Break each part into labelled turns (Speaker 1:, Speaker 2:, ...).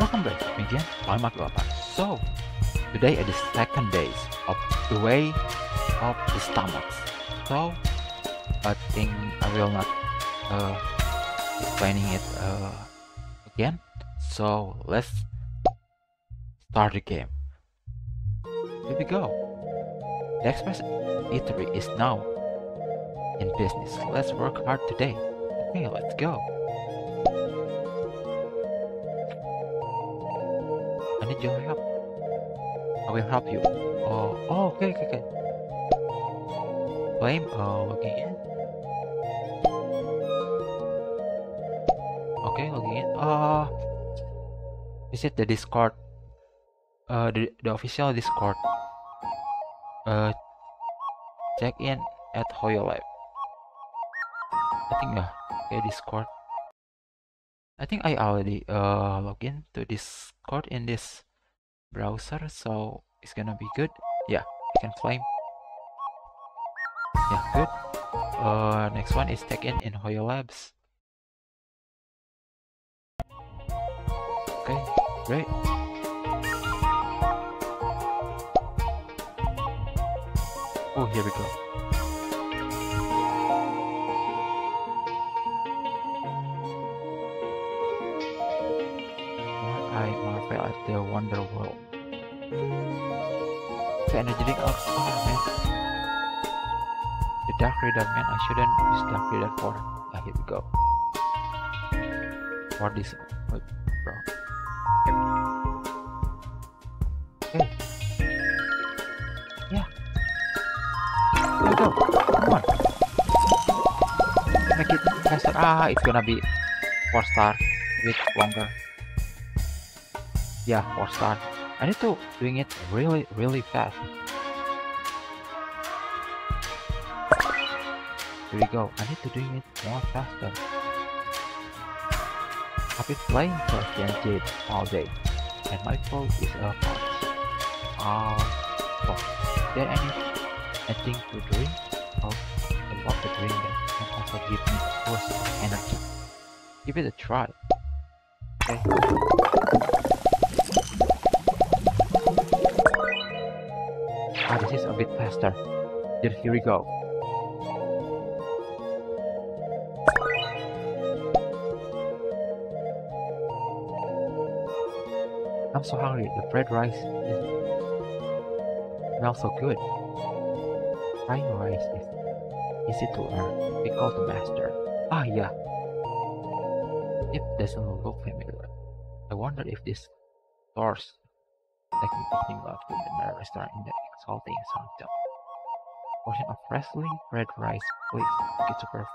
Speaker 1: Welcome back again, I'm Mark. So, today is the second day of the way of the stomachs. So, I think I will not uh, explaining it uh, again. So, let's start the game. Here we go. The Express Eatery is now in business. Let's work hard today. Okay, let's go. Need your help. I will help you. Oh, oh okay, okay, okay. Claim, uh, logging in. Okay, logging in. Uh, visit the Discord. Uh, the, the official Discord. Uh, check in at Hoyo Live. I think yeah, okay, Discord. I think I already uh log in to Discord in this browser, so it's gonna be good. Yeah, I can claim. Yeah, good. Uh, next one is check in in Hoyo Labs. Okay, great. Oh, here we go. Marvel at the wonder world. The energy drink out. Oh man. The dark reader man, I shouldn't use dark reader for. Ah, here we go. For this, wait, bro. Okay. Yeah. Here we go. Come on. Make it faster. Ah, it's gonna be four star. A bit longer yeah four star I need to doing it really really fast. Here we go. I need to doing it more faster. I've been playing Celeste and all day and my phone is a punch uh, oh, is there any anything to drink? Oh I love the drink that can also give me burst of energy. Give it a try. Okay Ah, this is a bit faster. Then here we go. I'm so hungry. The fried rice is smells so good. Frying rice is easy to earn. We call the master. Ah, yeah. It doesn't look familiar. I wonder if this like eating lot food in a restaurant in the Exalting Sanctum. Portion of wrestling, red rice, please. Get super,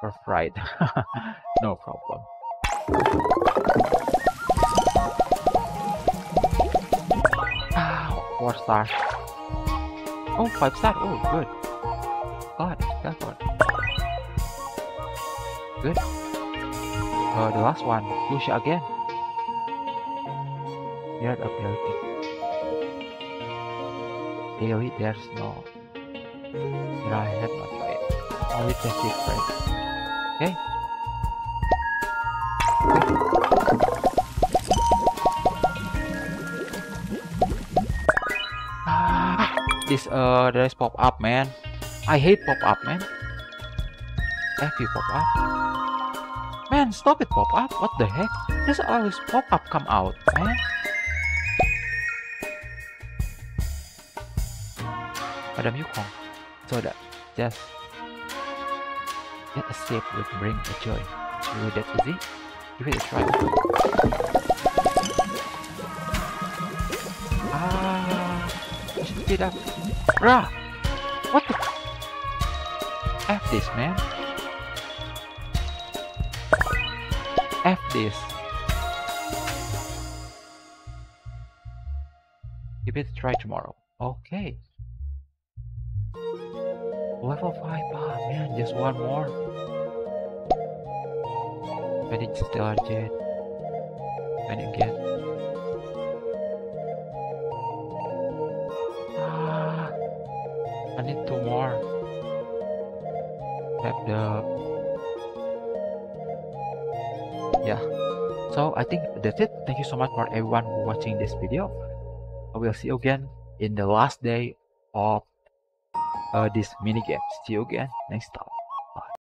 Speaker 1: super fried. no problem. Ah, four star. Oh, five star. Oh, good. God, that one. Good. Uh, the last one. Lucia again. Yard ability. Daily, there's no. But I have not tried. Only it right. Okay. Ah, this uh, there is pop up, man. I hate pop up, man. F you pop up. Man, stop it, pop up. What the heck? There's always pop up come out, man. Madam Yukong, so that just a sip would bring a joy. It's really that easy? Give it a try. Ah, speed up. Bruh! What the? F this, man. F this. Give it a try tomorrow. Okay. Level 5, ah man, just one more. I need Stellar Jade. Need get. Ah, I need two more. Have the. Yeah. So so i think that's it thank you so much for everyone who watching this video i will see you again in the last day of uh, this mini game see you again next time